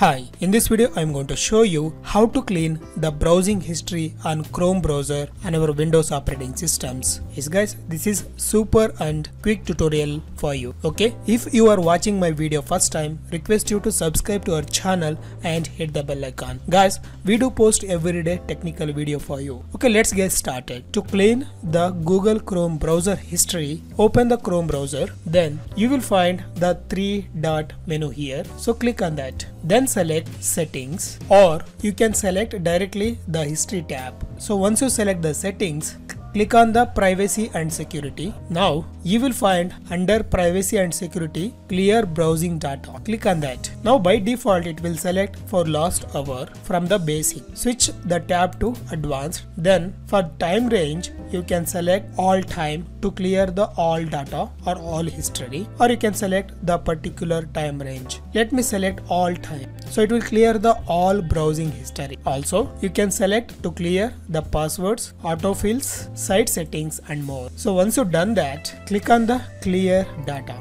Hi, in this video I am going to show you how to clean the browsing history on Chrome browser and our Windows operating systems. Yes guys, this is super and quick tutorial for you. Okay, if you are watching my video first time, request you to subscribe to our channel and hit the bell icon. Guys, we do post everyday technical video for you. Okay, let's get started. To clean the Google Chrome browser history, open the Chrome browser, then you will find the three dot menu here. So click on that. Then select settings or you can select directly the history tab. So once you select the settings, click on the privacy and security. Now you will find under privacy and security clear browsing data. Click on that. Now by default it will select for last hour from the basic. Switch the tab to advanced. Then for time range you can select all time to clear the all data or all history or you can select the particular time range. Let me select all time. So it will clear the all browsing history. Also you can select to clear the passwords, autofills, site settings and more. So once you've done that, click on the clear data.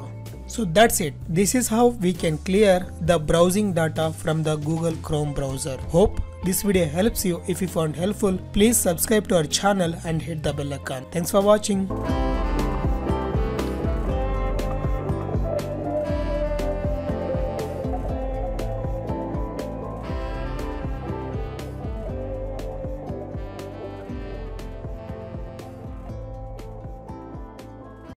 So that's it. This is how we can clear the browsing data from the Google Chrome browser. Hope this video helps you. If you found helpful, please subscribe to our channel and hit the bell icon. Thanks for watching.